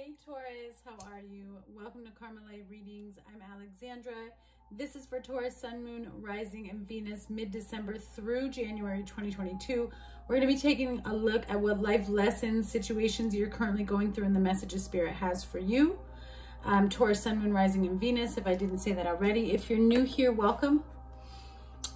Hey Taurus, how are you? Welcome to Karma Readings. I'm Alexandra. This is for Taurus, Sun, Moon, Rising, and Venus mid-December through January 2022. We're going to be taking a look at what life lessons, situations you're currently going through and the messages Spirit has for you. Um, Taurus, Sun, Moon, Rising, and Venus, if I didn't say that already. If you're new here, welcome.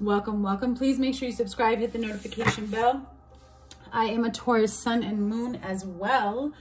Welcome, welcome. Please make sure you subscribe, hit the notification bell. I am a Taurus Sun and Moon as well.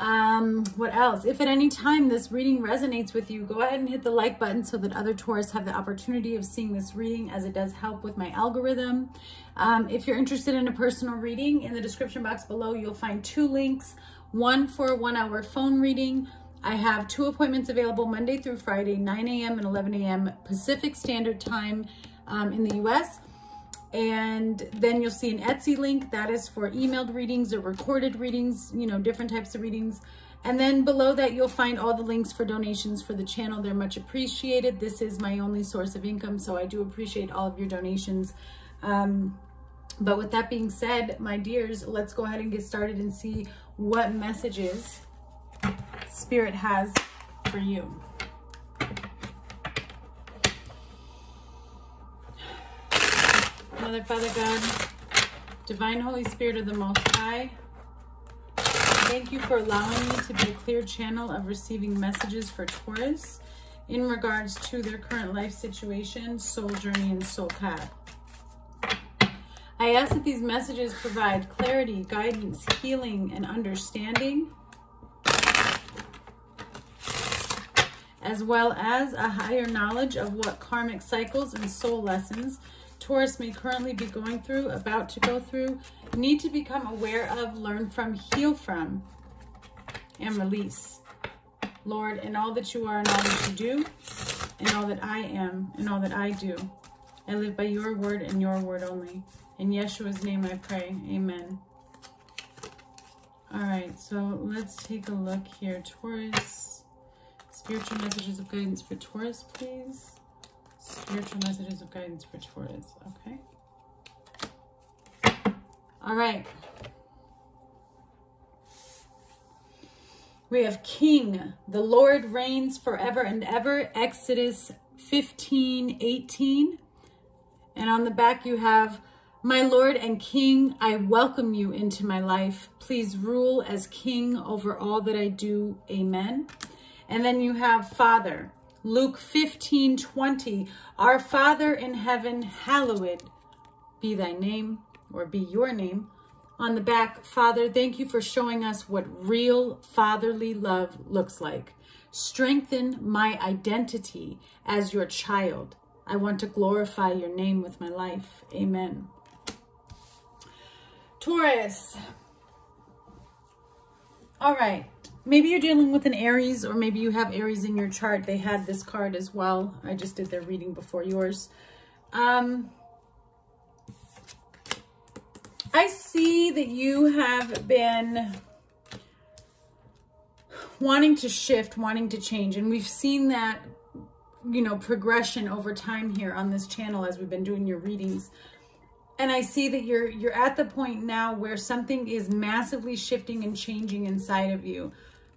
Um, what else? If at any time this reading resonates with you, go ahead and hit the like button so that other Taurus have the opportunity of seeing this reading as it does help with my algorithm. Um, if you're interested in a personal reading, in the description box below, you'll find two links. One for a one hour phone reading. I have two appointments available Monday through Friday, 9 a.m. and 11 a.m. Pacific Standard Time um, in the US. And then you'll see an Etsy link that is for emailed readings or recorded readings, you know, different types of readings. And then below that, you'll find all the links for donations for the channel. They're much appreciated. This is my only source of income, so I do appreciate all of your donations. Um, but with that being said, my dears, let's go ahead and get started and see what messages Spirit has for you. Father God, Divine Holy Spirit of the Most High, thank you for allowing me to be a clear channel of receiving messages for Taurus in regards to their current life situation, soul journey, and soul path. I ask that these messages provide clarity, guidance, healing, and understanding, as well as a higher knowledge of what karmic cycles and soul lessons Taurus may currently be going through, about to go through, need to become aware of, learn from, heal from, and release. Lord, in all that you are and all that you do, and all that I am and all that I do, I live by your word and your word only. In Yeshua's name I pray. Amen. All right, so let's take a look here. Taurus, spiritual messages of guidance for Taurus, please. Spiritual messages of guidance for Taurus. Okay. All right. We have King. The Lord reigns forever and ever. Exodus 15, 18. And on the back you have, My Lord and King, I welcome you into my life. Please rule as King over all that I do. Amen. And then you have Father. Luke 15, 20. Our Father in heaven, hallowed be thy name, or be your name. On the back, Father, thank you for showing us what real fatherly love looks like. Strengthen my identity as your child. I want to glorify your name with my life. Amen. Taurus. All right maybe you're dealing with an Aries or maybe you have Aries in your chart. They had this card as well. I just did their reading before yours. Um, I see that you have been wanting to shift, wanting to change. And we've seen that, you know, progression over time here on this channel as we've been doing your readings and I see that you're you're at the point now where something is massively shifting and changing inside of you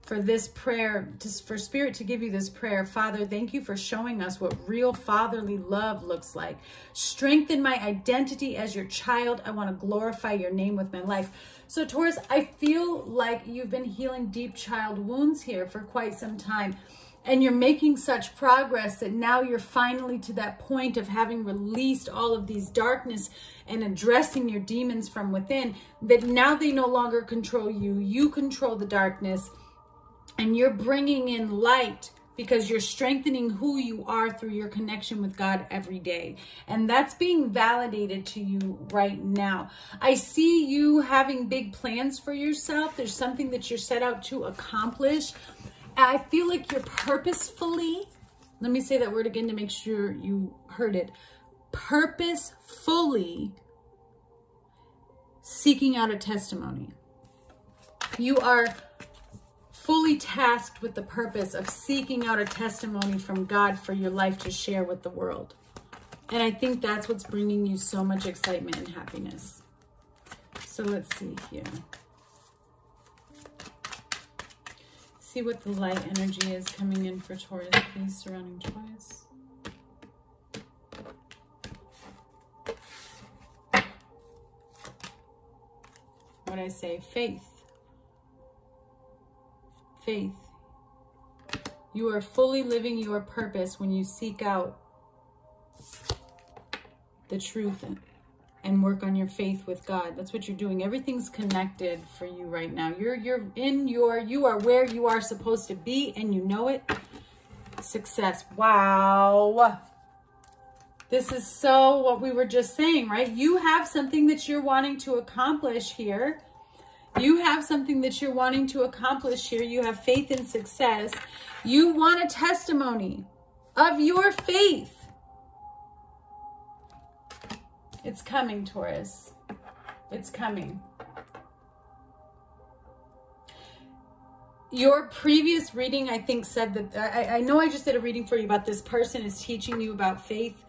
for this prayer, for Spirit to give you this prayer. Father, thank you for showing us what real fatherly love looks like. Strengthen my identity as your child. I want to glorify your name with my life. So, Taurus, I feel like you've been healing deep child wounds here for quite some time. And you're making such progress that now you're finally to that point of having released all of these darkness and addressing your demons from within, that now they no longer control you. You control the darkness and you're bringing in light because you're strengthening who you are through your connection with God every day. And that's being validated to you right now. I see you having big plans for yourself. There's something that you're set out to accomplish. I feel like you're purposefully, let me say that word again to make sure you heard it, purposefully seeking out a testimony. You are fully tasked with the purpose of seeking out a testimony from God for your life to share with the world. And I think that's what's bringing you so much excitement and happiness. So let's see here. see what the light energy is coming in for Taurus, please, surrounding Taurus. What I say? Faith. Faith. You are fully living your purpose when you seek out the truth and work on your faith with God. That's what you're doing. Everything's connected for you right now. You're you're in your you are where you are supposed to be and you know it. Success. Wow. This is so what we were just saying, right? You have something that you're wanting to accomplish here. You have something that you're wanting to accomplish here. You have faith in success. You want a testimony of your faith. It's coming, Taurus. It's coming. Your previous reading, I think, said that, I, I know I just did a reading for you about this person is teaching you about faith.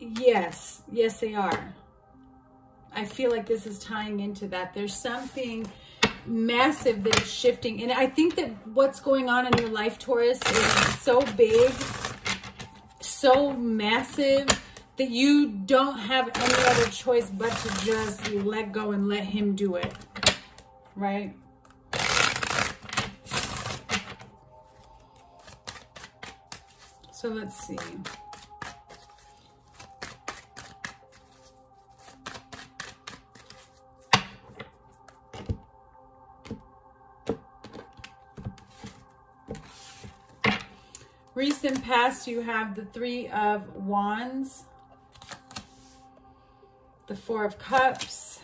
Yes, yes, they are. I feel like this is tying into that. There's something massive that is shifting. And I think that what's going on in your life, Taurus, is so big, so massive that you don't have any other choice but to just let go and let him do it. Right? So let's see. Recent past, you have the Three of Wands the Four of Cups,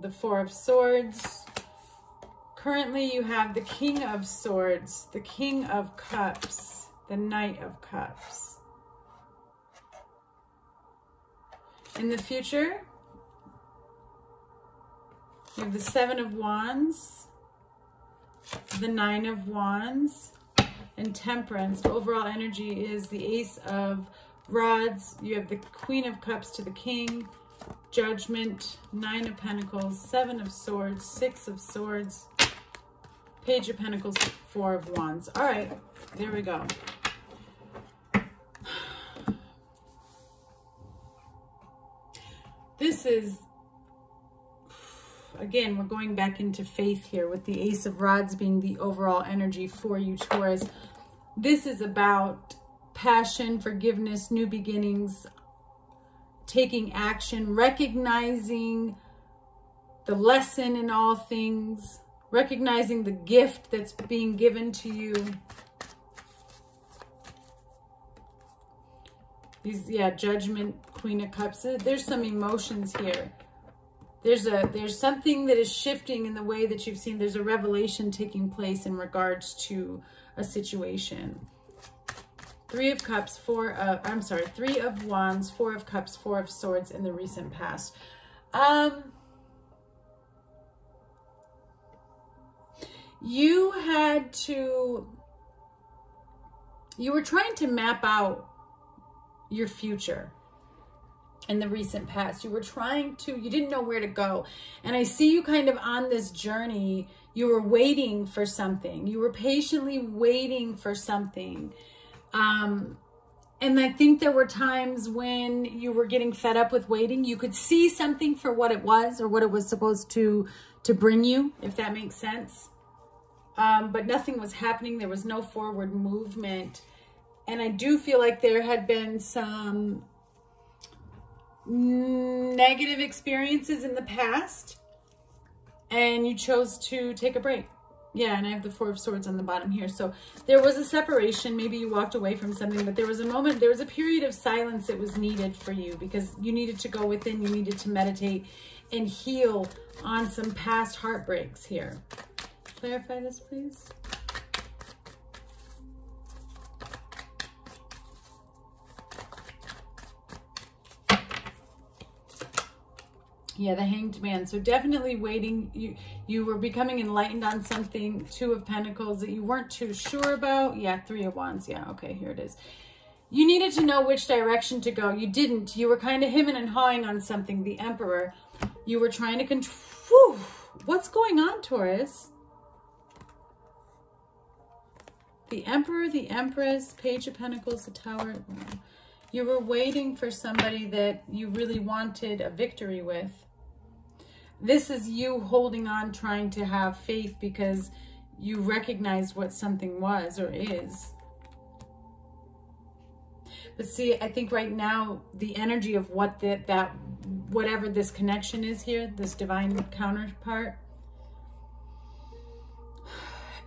the Four of Swords. Currently, you have the King of Swords, the King of Cups, the Knight of Cups. In the future, you have the Seven of Wands, the Nine of Wands, and Temperance. Overall energy is the Ace of Rods. You have the Queen of Cups to the King, Judgment, Nine of Pentacles, Seven of Swords, Six of Swords, Page of Pentacles, Four of Wands. All right, there we go. This is, again, we're going back into faith here with the Ace of Rods being the overall energy for you, Taurus. This is about passion, forgiveness, new beginnings, taking action, recognizing the lesson in all things, recognizing the gift that's being given to you. These, yeah, judgment, queen of cups. There's some emotions here. There's a there's something that is shifting in the way that you've seen. There's a revelation taking place in regards to a situation. Three of Cups, Four of, I'm sorry, Three of Wands, Four of Cups, Four of Swords in the recent past. Um, you had to, you were trying to map out your future in the recent past. You were trying to, you didn't know where to go. And I see you kind of on this journey. You were waiting for something. You were patiently waiting for something. Um, and I think there were times when you were getting fed up with waiting. You could see something for what it was or what it was supposed to, to bring you, if that makes sense. Um, but nothing was happening. There was no forward movement. And I do feel like there had been some negative experiences in the past and you chose to take a break. Yeah, and I have the Four of Swords on the bottom here. So there was a separation. Maybe you walked away from something, but there was a moment, there was a period of silence that was needed for you because you needed to go within, you needed to meditate and heal on some past heartbreaks here. Clarify this, please. Yeah, the hanged man. So definitely waiting. You you were becoming enlightened on something. Two of pentacles that you weren't too sure about. Yeah, three of wands. Yeah, okay, here it is. You needed to know which direction to go. You didn't. You were kind of hemming and hawing on something. The emperor. You were trying to control. What's going on, Taurus? The Emperor, the Empress, Page of Pentacles, the Tower. You were waiting for somebody that you really wanted a victory with. This is you holding on, trying to have faith because you recognized what something was or is. But see, I think right now, the energy of what the, that, whatever this connection is here, this divine counterpart,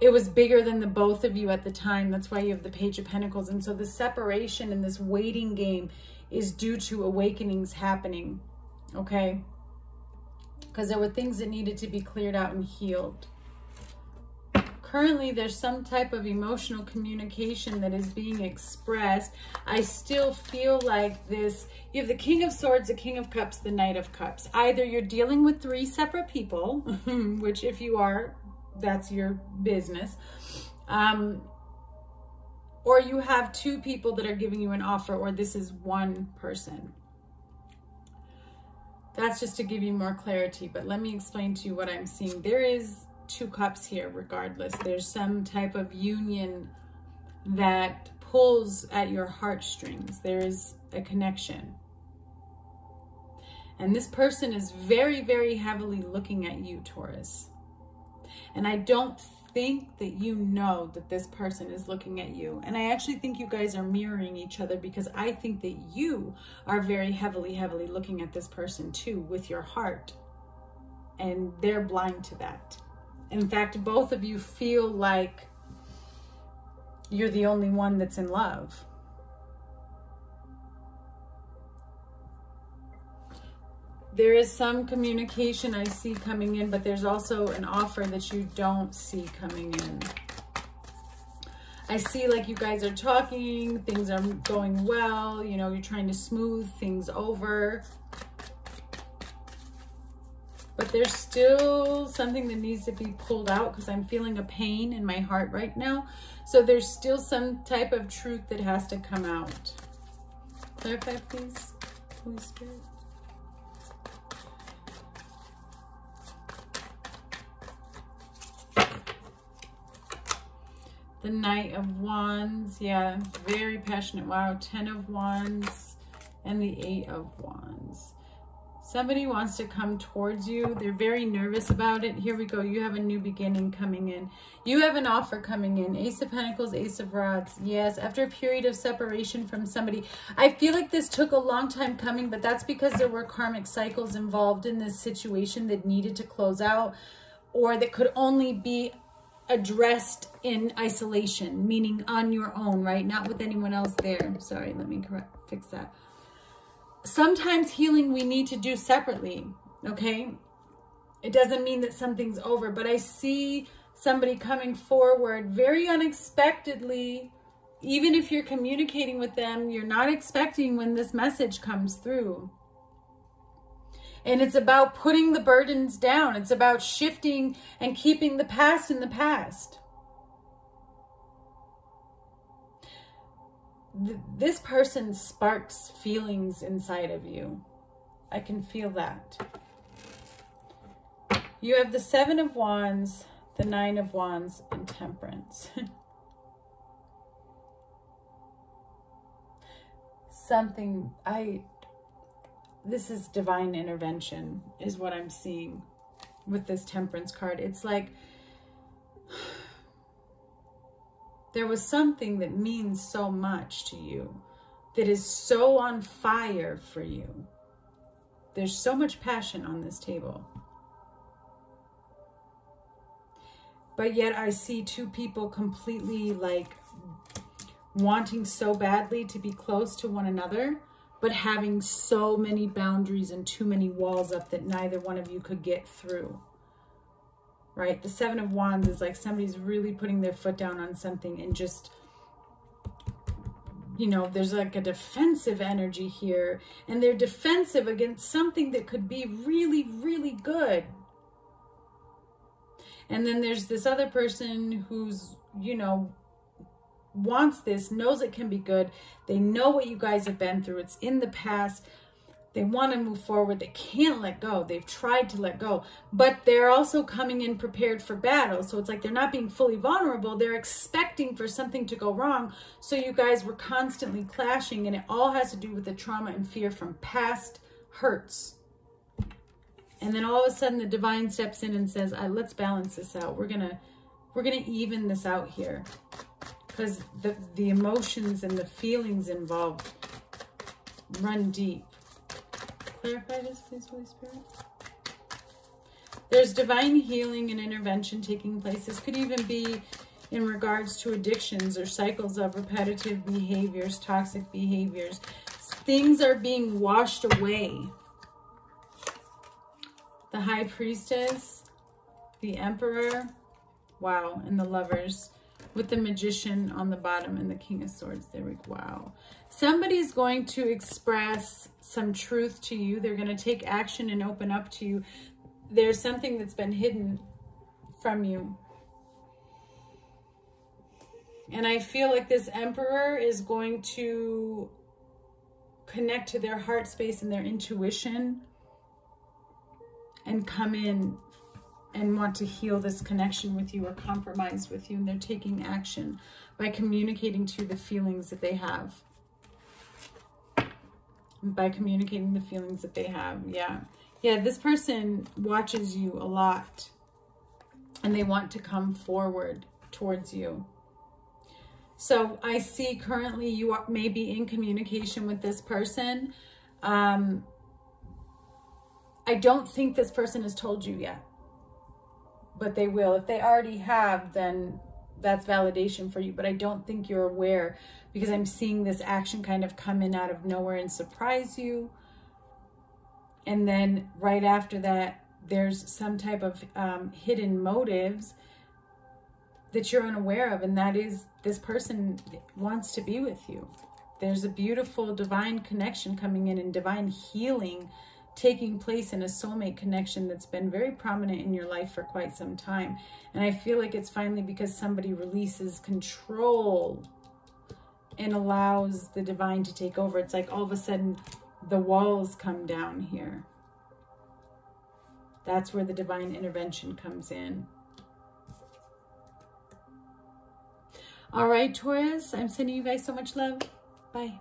it was bigger than the both of you at the time. That's why you have the Page of Pentacles. And so the separation in this waiting game is due to awakenings happening, okay? Because there were things that needed to be cleared out and healed currently there's some type of emotional communication that is being expressed. I still feel like this, you have the King of Swords, the King of Cups, the Knight of Cups. Either you're dealing with three separate people, which if you are, that's your business. Um, or you have two people that are giving you an offer, or this is one person. That's just to give you more clarity, but let me explain to you what I'm seeing. There is two cups here regardless. There's some type of union that pulls at your heartstrings. There is a connection. And this person is very, very heavily looking at you, Taurus. And I don't think that you know that this person is looking at you. And I actually think you guys are mirroring each other because I think that you are very heavily, heavily looking at this person too with your heart. And they're blind to that. In fact, both of you feel like you're the only one that's in love. There is some communication I see coming in, but there's also an offer that you don't see coming in. I see like you guys are talking, things are going well, you know, you're trying to smooth things over but there's still something that needs to be pulled out because I'm feeling a pain in my heart right now. So there's still some type of truth that has to come out. Clarify, please, Holy Spirit. The Knight of Wands, yeah, very passionate. Wow, Ten of Wands and the Eight of Wands. Somebody wants to come towards you. They're very nervous about it. Here we go. You have a new beginning coming in. You have an offer coming in. Ace of Pentacles, Ace of Rods. Yes, after a period of separation from somebody. I feel like this took a long time coming, but that's because there were karmic cycles involved in this situation that needed to close out or that could only be addressed in isolation, meaning on your own, right? Not with anyone else there. Sorry, let me correct, fix that sometimes healing we need to do separately, okay? It doesn't mean that something's over, but I see somebody coming forward very unexpectedly. Even if you're communicating with them, you're not expecting when this message comes through. And it's about putting the burdens down. It's about shifting and keeping the past in the past. th this person sparks feelings inside of you. I can feel that. You have the Seven of Wands, the Nine of Wands, and Temperance. Something, I, this is divine intervention is what I'm seeing with this Temperance card. It's like, there was something that means so much to you, that is so on fire for you. There's so much passion on this table. But yet I see two people completely like wanting so badly to be close to one another, but having so many boundaries and too many walls up that neither one of you could get through right? The Seven of Wands is like somebody's really putting their foot down on something and just, you know, there's like a defensive energy here. And they're defensive against something that could be really, really good. And then there's this other person who's, you know, wants this, knows it can be good. They know what you guys have been through. It's in the past. they want to move forward. They can't let go. They've tried to let go, but they're also coming in prepared for battle. So it's like they're not being fully vulnerable. They're expecting for something to go wrong. So you guys were constantly clashing, and it all has to do with the trauma and fear from past hurts. And then all of a sudden, the divine steps in and says, "Let's balance this out. We're gonna, we're gonna even this out here." Because the, the emotions and the feelings involved run deep. Clarify this, please, Holy Spirit. There's divine healing and intervention taking place. This could even be in regards to addictions or cycles of repetitive behaviors, toxic behaviors. Things are being washed away. The High Priestess, the Emperor, wow, and the Lovers with the magician on the bottom and the king of swords there we go wow somebody's going to express some truth to you. They're going to take action and open up to you. There's something that's been hidden from you. And i feel like this emperor is going to connect to their heart space and their intuition and come in and want to heal this connection with you or compromise with you and they're taking action by communicating to the feelings that they have. By communicating the feelings that they have yeah. Yeah this person watches you a lot and they want to come forward towards you. So i see currently you are, may be in communication with this person. Um i don't think this person has told you yet but they will. If they already have, then that's validation for you. But I don't think you're aware because I'm seeing this action kind of come in out of nowhere and surprise you. And then right after that, there's some type of um, hidden motives that you're unaware of. And that is this person wants to be with you. There's a beautiful divine connection coming in and divine healing taking place in a soulmate connection that's been very prominent in your life for quite some time. And I feel like it's finally because somebody releases control and allows the divine to take over. It's like all of a sudden the walls come down here. That's where the divine intervention comes in. All right, Taurus, I'm sending you guys so much love. Bye.